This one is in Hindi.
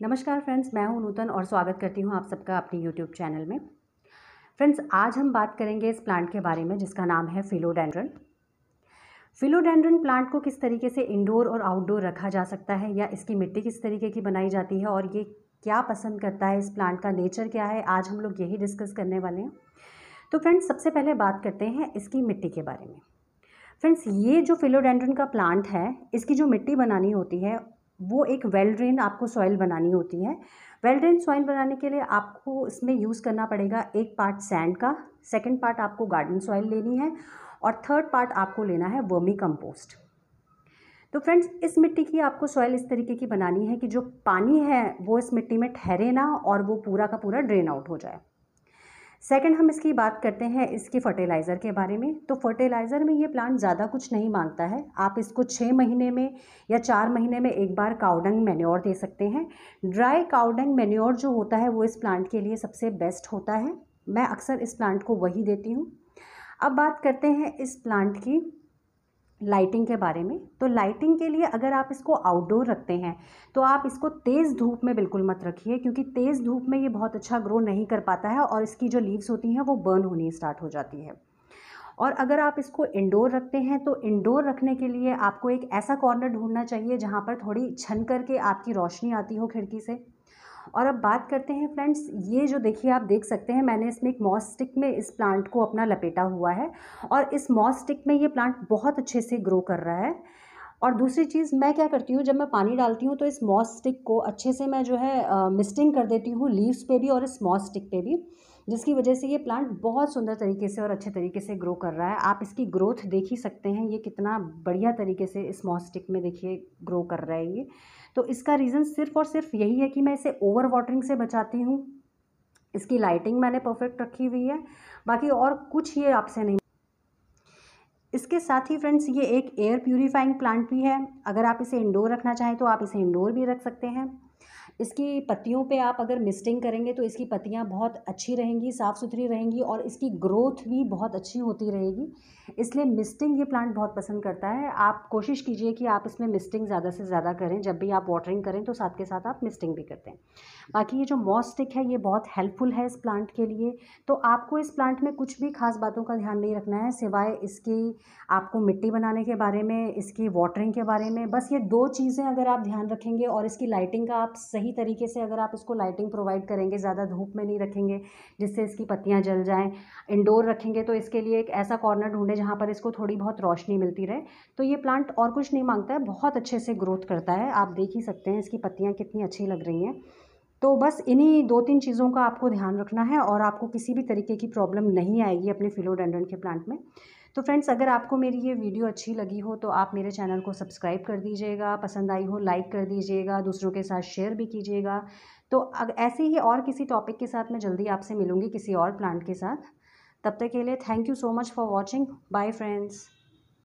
नमस्कार फ्रेंड्स, मैं हूँ नूतन और स्वागत करती हूँ आप सबका अपनी यूट्यूब चैनल में। फ्रेंड्स, आज हम बात करेंगे इस प्लांट के बारे में जिसका नाम है फिलोडेंड्रन फिलोडेंड्रन प्लांट को किस तरीके से इंडोर और आउटडोर रखा जा सकता है या इसकी मिट्टी किस तरीके की बनाई जाती है और ये क्या पसंद करता है, इस प्लांट का नेचर क्या है, आज हम लोग यही डिस्कस करने वाले हैं। तो फ्रेंड्स, सबसे पहले बात करते हैं इसकी मिट्टी के बारे में। फ्रेंड्स, ये जो फिलोडेंड्रन का प्लांट है, इसकी जो मिट्टी बनानी होती है वो एक वेल ड्रेन आपको सॉइल बनानी होती है। वेल ड्रेन सॉइल बनाने के लिए आपको इसमें यूज़ करना पड़ेगा एक पार्ट सैंड का सेकेंड पार्ट आपको गार्डन सॉइल लेनी है और थर्ड पार्ट आपको लेना है वर्मी कंपोस्ट तो फ्रेंड्स इस मिट्टी की आपको सॉइल इस तरीके की बनानी है कि जो पानी है, वो इस मिट्टी में ठहरे ना और वो पूरा का पूरा ड्रेन आउट हो जाए। सेकंड हम इसकी बात करते हैं इसके फर्टिलाइज़र के बारे में। तो फर्टिलाइज़र में ये प्लांट ज़्यादा कुछ नहीं माँगता है। आप इसको छः महीने में या चार महीने में एक बार काउडंग मेन्योर दे सकते हैं। ड्राई काउडंग मेन्योर जो होता है वो इस प्लांट के लिए सबसे बेस्ट होता है। मैं अक्सर इस प्लांट को वही देती हूँ। अब बात करते हैं इस प्लांट की लाइटिंग के बारे में तो लाइटिंग के लिए अगर आप इसको आउटडोर रखते हैं तो आप इसको तेज़ धूप में बिल्कुल मत रखिए, क्योंकि तेज़ धूप में ये बहुत अच्छा ग्रो नहीं कर पाता है और इसकी जो लीव्स होती हैं वो बर्न होनी स्टार्ट हो जाती है। और अगर आप इसको इंडोर रखते हैं तो इंडोर रखने के लिए आपको एक ऐसा कॉर्नर ढूंढना चाहिए जहाँ पर थोड़ी छन करके आपकी रोशनी आती हो खिड़की से। और अब बात करते हैं फ्रेंड्स, ये जो देखिए आप देख सकते हैं, मैंने इसमें एक मॉस स्टिक में इस प्लांट को अपना लपेटा हुआ है और इस मॉस स्टिक में ये प्लांट बहुत अच्छे से ग्रो कर रहा है। और दूसरी चीज़, मैं क्या करती हूँ, जब मैं पानी डालती हूँ तो इस मॉस स्टिक को अच्छे से मैं जो है मिस्टिंग कर देती हूँ लीव्स पे भी और इस मॉस स्टिक पे भी। जिसकी वजह से ये प्लांट बहुत सुंदर तरीके से और अच्छे तरीके से ग्रो कर रहा है। आप इसकी ग्रोथ देख ही सकते हैं। ये कितना बढ़िया तरीके से इस मॉस स्टिक में देखिए ग्रो कर रहा है ये। तो इसका रीज़न सिर्फ़ और सिर्फ़ यही है कि मैं इसे ओवर वाटरिंग से बचाती हूँ। इसकी लाइटिंग मैंने परफेक्ट रखी हुई है। बाकी और कुछ ये आपसे नहीं। इसके साथ ही फ्रेंड्स ये एक एयर प्यूरीफाइंग प्लांट भी है। अगर आप इसे इंडोर रखना चाहें तो आप इसे इंडोर भी रख सकते हैं। इसकी पत्तियों पे आप अगर मिस्टिंग करेंगे तो इसकी पत्तियाँ बहुत अच्छी रहेंगी साफ़ सुथरी रहेंगी और इसकी ग्रोथ भी बहुत अच्छी होती रहेगी। इसलिए मिस्टिंग ये प्लांट बहुत पसंद करता है। आप कोशिश कीजिए कि आप इसमें मिस्टिंग ज़्यादा से ज़्यादा करें। जब भी आप वाटरिंग करें तो साथ के साथ आप मिस्टिंग भी करते हैं। बाकी ये जो मॉस्टिक है, ये बहुत हेल्पफुल है इस प्लांट के लिए। तो आपको इस प्लांट में कुछ भी खास बातों का ध्यान नहीं रखना है, सिवाय इसकी आपको मिट्टी बनाने के बारे में, इसकी वाटरिंग के बारे में। बस ये दो चीज़ें अगर आप ध्यान रखेंगे और इसकी लाइटिंग का आप सही तरीके से अगर आप इसको लाइटिंग प्रोवाइड करेंगे, ज़्यादा धूप में नहीं रखेंगे, जिससे इसकी पत्तियाँ जल जाएँ इंडोर रखेंगे तो इसके लिए एक ऐसा कॉर्नर ढूंढे जहाँ पर इसको थोड़ी बहुत रोशनी मिलती रहे। तो ये प्लांट और कुछ नहीं माँगता है, बहुत अच्छे से ग्रोथ करता है। आप देख ही सकते हैं इसकी पत्तियाँ कितनी अच्छी लग रही हैं। तो बस इन्हीं दो तीन चीज़ों का आपको ध्यान रखना है और आपको किसी भी तरीके की प्रॉब्लम नहीं आएगी अपने फिलोडेंड्रन के प्लांट में। तो फ्रेंड्स, अगर आपको मेरी ये वीडियो अच्छी लगी हो तो आप मेरे चैनल को सब्सक्राइब कर दीजिएगा, पसंद आई हो, लाइक कर दीजिएगा, दूसरों के साथ शेयर भी कीजिएगा। तो ऐसे ही और किसी टॉपिक के साथ मैं जल्दी आपसे मिलूँगी, किसी और प्लांट के साथ। तब तक के लिए thank you so much for watching bye friends